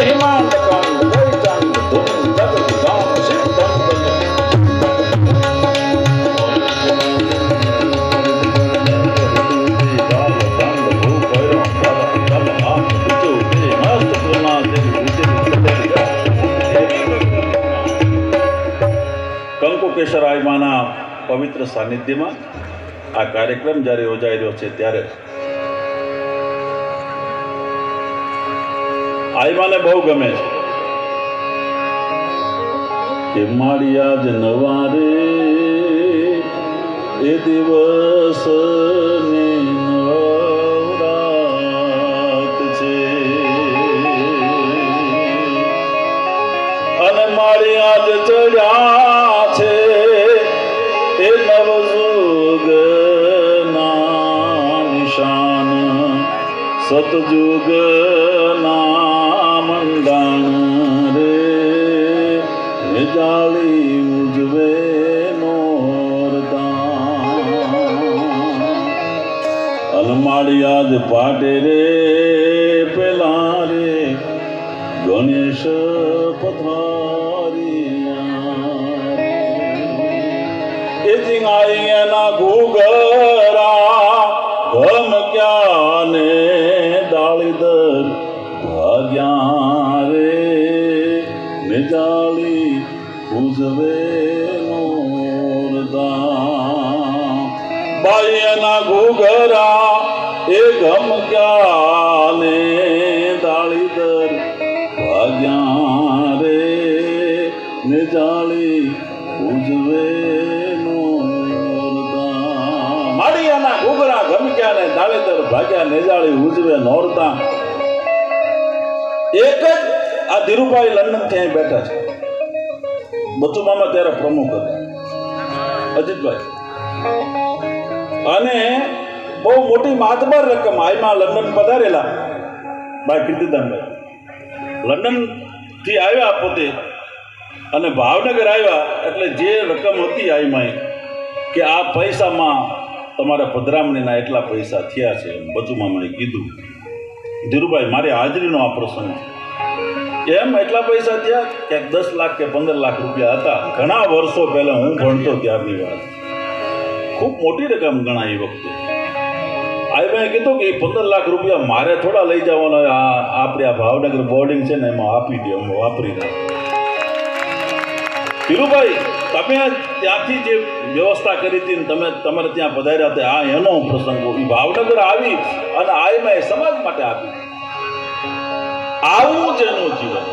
Hey, mom. કેશરાયમાના પવિત્ર સાનિધ્યમાં આ કાર્યક્રમ જ્યારે યોજાઈ રહ્યો છે ત્યારે આયમાને બહુ ગમે છે કે મારી આજ નવા રે એ દિવસ આજ ચડ્યા એ નવજુગ ના નિશાન. સતજુગ ના મંડાણ રે. ને મુજવે અલમાળિયાદ પાટે રે પેલા રે. ગણેશ પથારિયા એ ચિંગાઈના ઘૂઘરા ઘમ ક્યાને ને ડાળીદર ભાગ્યા રે નિજાળી ઉજવે બાયના ઘૂઘરા, એ ગમ ક્યાને ડાળીદર ભાગ્યા રે નિજાળી ઉજવે ઘૂઘરા ને દાળેતર ભાગ્યા નેજાળી, ઉજવે નોરતા. એક જ આ ધીરુભાઈ લંડનથી બેઠા છે. બચુમામાં ત્યારે પ્રમુખ હતા. અજીતભાઈ. અને બહુ મોટી માતબર રકમ આઈમાં લંડન પધારેલા ભાઈ કીર્તિદાનભાઈ. લંડનથી આવ્યા પોતે અને ભાવનગર આવ્યા એટલે જે રકમ હતી આઈમાં કે આ પૈસામાં તમારા પધરામણીના એટલા પૈસા થયા છે એમ મને કીધું. ધીરુભાઈ, મારી હાજરીનો આ પ્રસંગ એમ એટલા પૈસા થયા? ક્યાંક દસ લાખ કે પંદર લાખ રૂપિયા હતા. ઘણા વર્ષો પહેલા હું ભણતો ત્યારની વાત. ખૂબ મોટી રકમ ગણાય એ વખતે. આઈબાએ કીધું કે એ પંદર લાખ રૂપિયા મારે થોડા લઈ જવાના. આપણે આ ભાવનગર બોર્ડિંગ છે ને, એમાં આપી દે અમે વાપરી નાખ. ધીરુભાઈ, તમે ત્યાંથી જે વ્યવસ્થા કરી હતી તમે તમારે ત્યાં પધાર્યા હતા, આ એનો પ્રસંગો એ ભાવનગર આવી અને આઈમાં સમાજ માટે આપી આવું જ એનું જીવન.